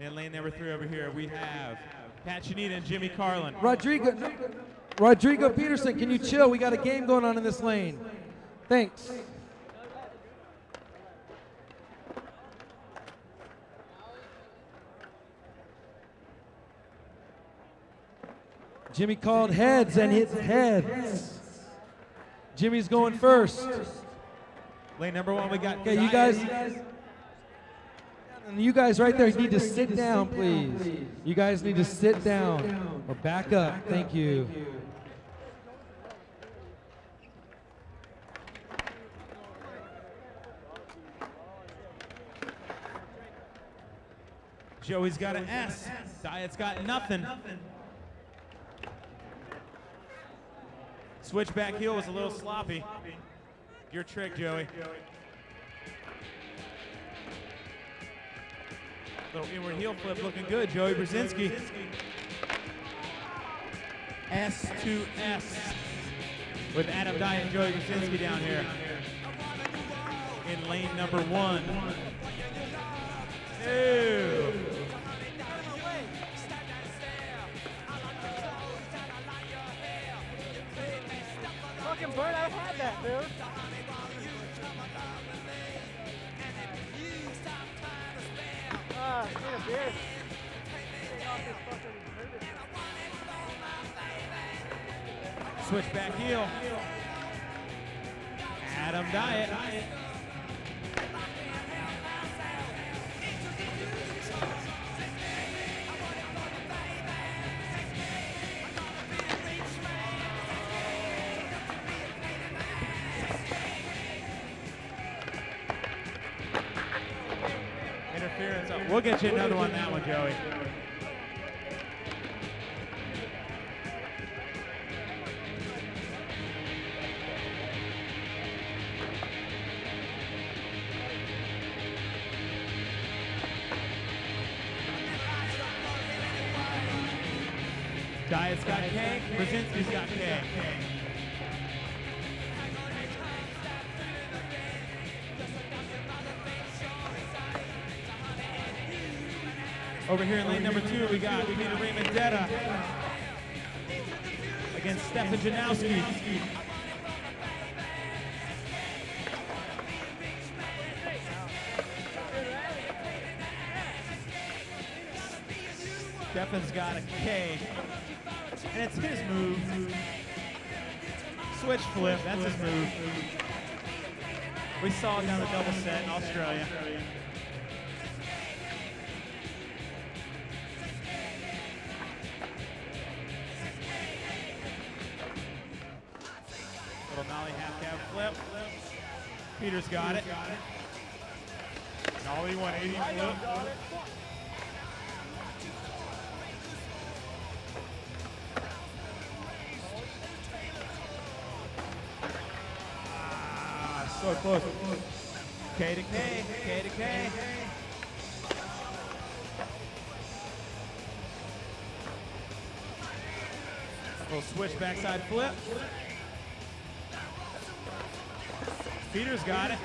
In lane number three over here, we have Pat Channita and Jimmy Carlin. Rodrigo, Rodrigo Peterson, can you chill? We got a game going on in this lane. Thanks. Jimmy called heads and hit heads. Jimmy's going first. Lane number one, we got Okay, you guys, and you guys right there need to sit down, please. You guys need to sit down or back up. Thank you. Joey's got an S. Dyet's got nothing. Switchback heel was a little sloppy. Your trick, Joey. Little inward heel flip looking good, Joey Brezinski. S to S with Adam Dyet and Joey Brezinski down here in lane number one. Ew. Fucking bird, I had that, dude. Fucking ribbon. Switchback heel. Adam Dyet. Interference. Oh, We'll get you another one, that one, Joey. Dyet's got K, Brezinski's got K. Over here in lane number two, we got Peter Ramondetta against Stefan Janoski. Stefan's got a K, and it's his move. Switch flip, that's his move. We saw it down the double set in Australia. Nollie half cab flip. Peter's got it. Nollie 180 flip. Ah, so close. K to K, K to K. Little switch backside flip. Peter's got it.